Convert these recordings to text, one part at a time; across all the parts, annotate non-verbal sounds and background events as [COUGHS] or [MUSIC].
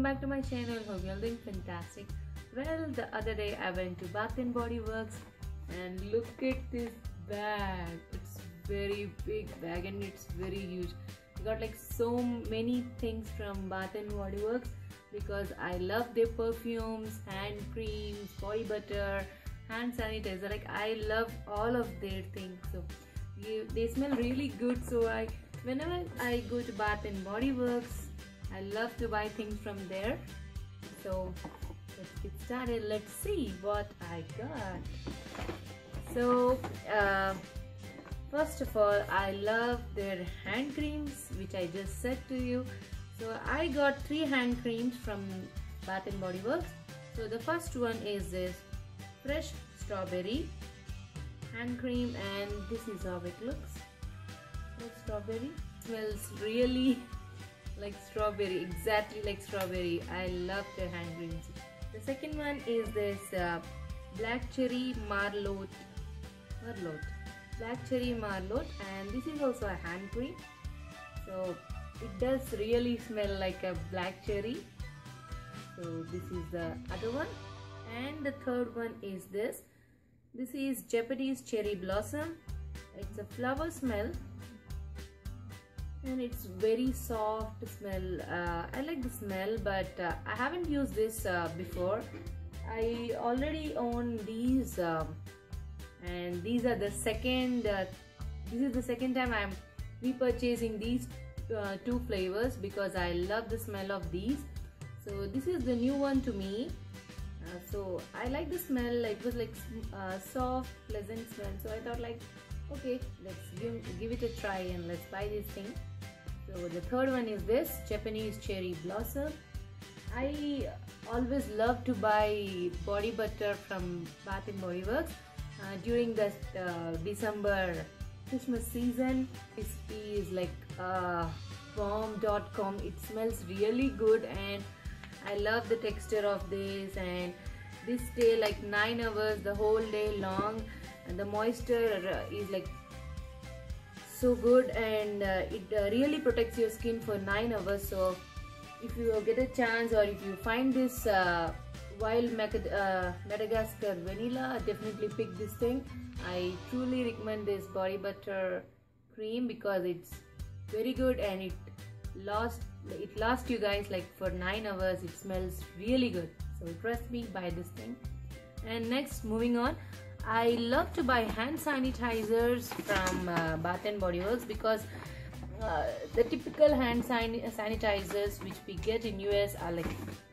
welcome back to my channel. Hope you're doing fantastic. Well, the other day I went to Bath and Body Works and look at this bag. It's very big bag and it's very huge. I got like so many things from Bath and Body Works because I love their perfumes, hand creams, body butter, hand sanitizer. Like I love all of their things. So they smell really good. So I, whenever I go to Bath and Body Works, I love to buy things from there. So let's get started. Let's see what I got. So uh, first of all, I love their hand creams, which I just said to you. So I got three hand creams from Bath and Body Works. So the first one is this fresh strawberry hand cream and this is how it looks. Strawberry smells really [LAUGHS] like strawberry exactly like strawberry. I love their hand creams the second one is this uh, black cherry marlotte. Marlotte. Black cherry marlotte and this is also a hand cream. So it does really smell like a black cherry. So this is the other one. And the third one is this. This is japanese cherry blossom. It's a flower smell and it's very soft smell. Uh, I like the smell but uh, I haven't used this uh, before. I already own these um, and these are the second uh, this is the second time I'm repurchasing these uh, two flavors because I love the smell of these. So this is the new one to me. Uh, so I like the smell. It was like soft pleasant smell. So I thought like okay let's give, give it a try and let's buy this thing. So the third one is this Japanese cherry blossom. I always love to buy body butter from Bath and Body Works. Uh, during the uh, December Christmas season this is like uh, bomb.com it smells really good and I love the texture of this and this stay like 9 hours the whole day long the moisture uh, is like so good and uh, it uh, really protects your skin for 9 hours. So if you get a chance or if you find this wild Madagascar vanilla definitely pick this thing. I truly recommend this body butter cream because it's very good and it lasts it lasts you guys like for 9 hours. It smells really good. So trust me buy this thing. And next moving on I love to buy hand sanitizers from uh, Bath and Body Works because uh, the typical hand sanitizers which we get in US are like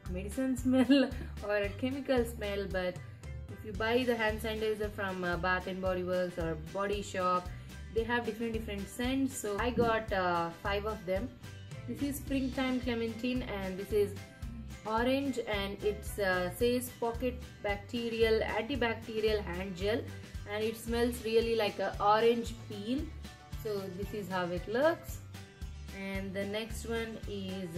medicine smell [LAUGHS] or a chemical smell but if you buy the hand sanitizer from uh, Bath and Body Works or Body Shop they have different different scents. So I got uh, five of them. This is springtime clementine and this is orange and it uh, says pocket bacterial antibacterial hand gel and it smells really like a orange peel. So this is how it looks. And the next one is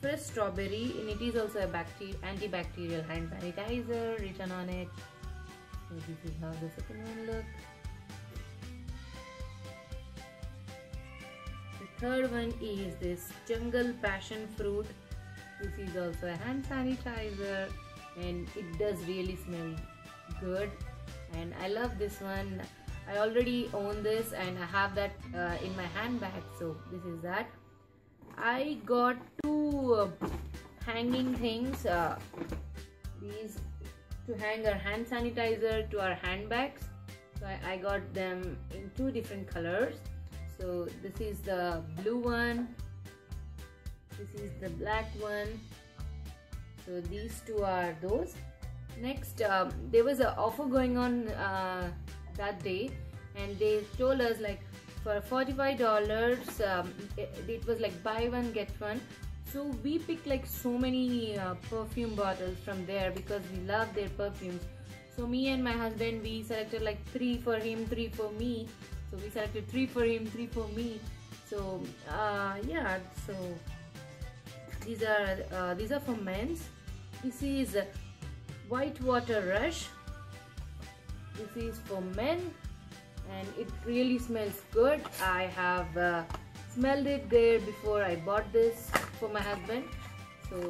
fresh strawberry and it is also a antibacterial hand sanitizer written on it. So this is how the second one looks. The third one is this jungle passion fruit this is also a hand sanitizer and it does really smell good. And I love this one. I already own this and I have that uh, in my handbag so this is that. I got two uh, hanging things uh, these to hang our hand sanitizer to our handbags. So I, I got them in two different colors. So this is the blue one this is the black one. So these two are those. Next um, there was an offer going on uh, that day and they told us like for $45 um, it, it, was like buy one get one. So we picked like so many uh, perfume bottles from there because we love their perfumes. So me and my husband we selected like three for him three for me. So we selected three for him three for me. So uh, yeah so these are uh, these are for men's. This is white water rush. This is for men and it really smells good. I have uh, smelled it there before I bought this for my husband. So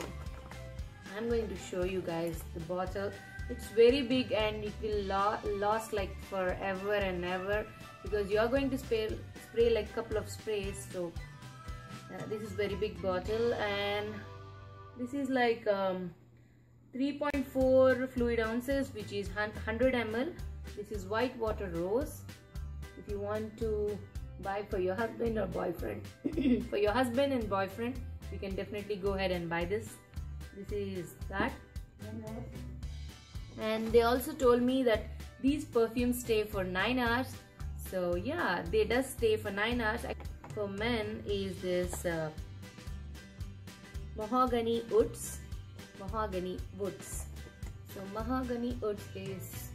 I'm going to show you guys the bottle. It's very big and it will la last like forever and ever because you are going to spray spray like couple of sprays. So this is very big bottle and this is like um, 3.4 fluid ounces which is 100 ml this is white water rose. If you want to buy for your husband or boyfriend [COUGHS] for your husband and boyfriend you can definitely go ahead and buy this. This is that. And they also told me that these perfumes stay for 9 hours. So yeah they does stay for 9 hours for men is this uh, mahogany woods mahogany woods. So mahogany woods is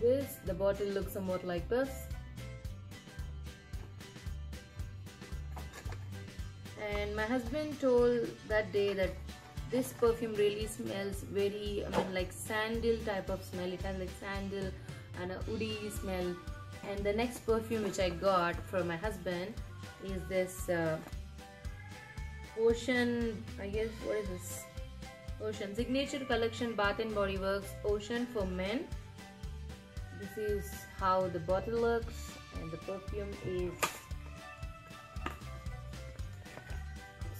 this. The bottle looks somewhat like this. And my husband told that day that this perfume really smells very I mean like sandal type of smell. It has like sandal and a woody smell and the next perfume which I got for my husband is this uh, ocean I guess what is this? Ocean signature collection bath and body works ocean for men. This is how the bottle looks and the perfume is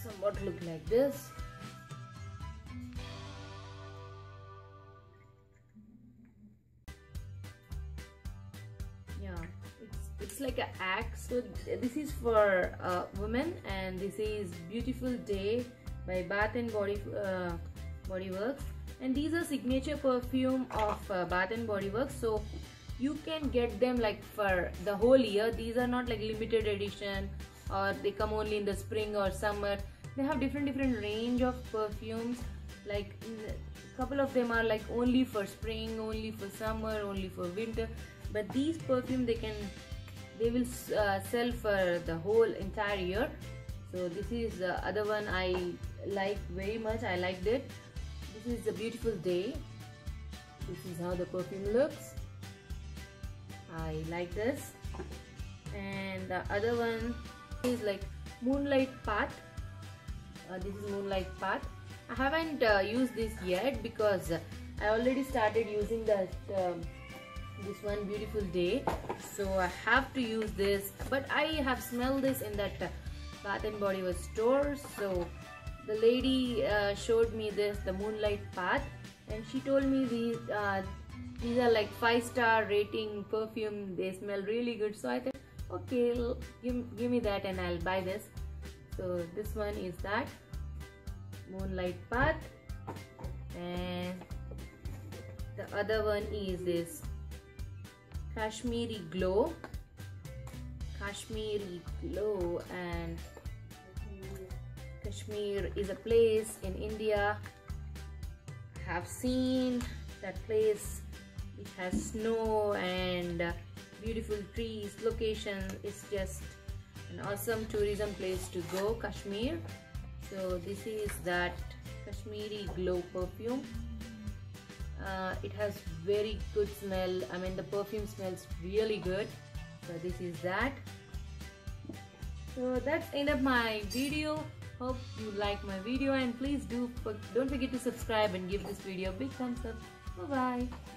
somewhat look like this it's like an axe so this is for uh, women and this is beautiful day by bath and body uh, body works. And these are signature perfume of uh, bath and body works. So you can get them like for the whole year. These are not like limited edition or they come only in the spring or summer. They have different different range of perfumes. Like couple of them are like only for spring only for summer only for winter. But these perfume they can they will uh, sell for the whole entire year. So this is the other one i like very much. I liked it. This is a beautiful day. This is how the perfume looks. I like this. And the other one is like moonlight path. Uh, this is moonlight path. I haven't uh, used this yet because i already started using that um, this one beautiful day. So i have to use this but i have smelled this in that uh, bath and body works store. So the lady uh, showed me this the moonlight path and she told me these uh, these are like five star rating perfume. They smell really good. So i thought okay give, give me that and i'll buy this. So this one is that moonlight path. And the other one is this Kashmiri glow. Kashmiri glow and Kashmir is a place in India. I have seen that place. It has snow and beautiful trees. Location is just an awesome tourism place to go Kashmir. So this is that Kashmiri glow perfume uh, it has very good smell. I mean the perfume smells really good. So this is that. So that's end of my video. Hope you like my video and please do don't forget to subscribe and give this video a big thumbs up. Bye bye